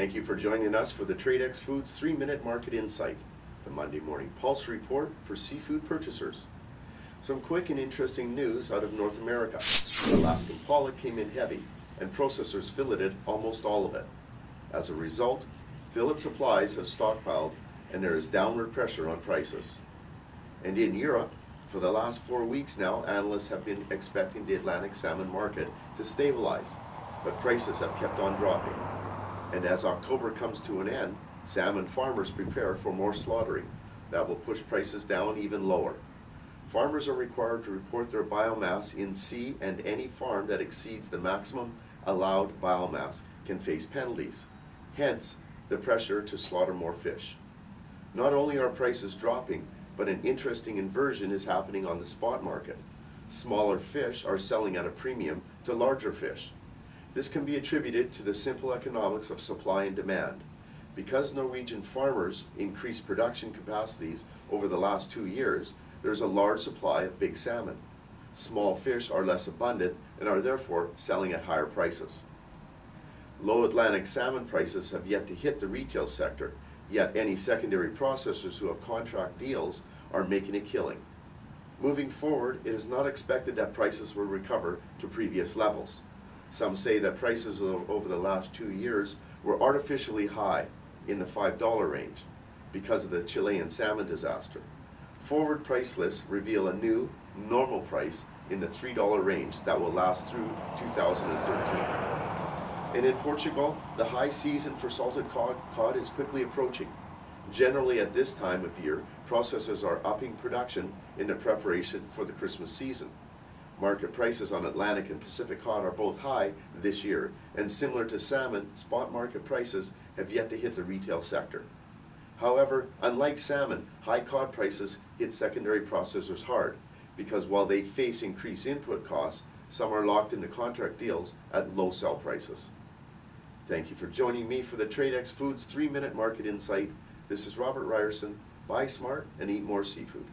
Thank you for joining us for the Tradex Foods 3 Minute Market Insight, the Monday morning pulse report for seafood purchasers. Some quick and interesting news out of North America. Alaskan pollock came in heavy, and processors filleted almost all of it. As a result, fillet supplies have stockpiled, and there is downward pressure on prices. And in Europe, for the last four weeks now, analysts have been expecting the Atlantic salmon market to stabilize, but prices have kept on dropping. And as October comes to an end, salmon farmers prepare for more slaughtering. That will push prices down even lower. Farmers are required to report their biomass in sea and any farm that exceeds the maximum allowed biomass can face penalties. Hence, the pressure to slaughter more fish. Not only are prices dropping, but an interesting inversion is happening on the spot market. Smaller fish are selling at a premium to larger fish. This can be attributed to the simple economics of supply and demand. Because Norwegian farmers increased production capacities over the last two years, there's a large supply of big salmon. Small fish are less abundant and are therefore selling at higher prices. Low Atlantic salmon prices have yet to hit the retail sector, yet any secondary processors who have contract deals are making a killing. Moving forward, it is not expected that prices will recover to previous levels. Some say that prices over the last two years were artificially high in the $5 range because of the Chilean salmon disaster. Forward price lists reveal a new, normal price in the $3 range that will last through 2013. And in Portugal, the high season for salted cod, cod is quickly approaching. Generally at this time of year, processors are upping production in the preparation for the Christmas season. Market prices on Atlantic and Pacific cod are both high this year, and similar to salmon, spot market prices have yet to hit the retail sector. However, unlike salmon, high cod prices hit secondary processors hard, because while they face increased input costs, some are locked into contract deals at low sell prices. Thank you for joining me for the Tradex Foods 3-Minute Market Insight. This is Robert Reierson. Buy smart and eat more seafood.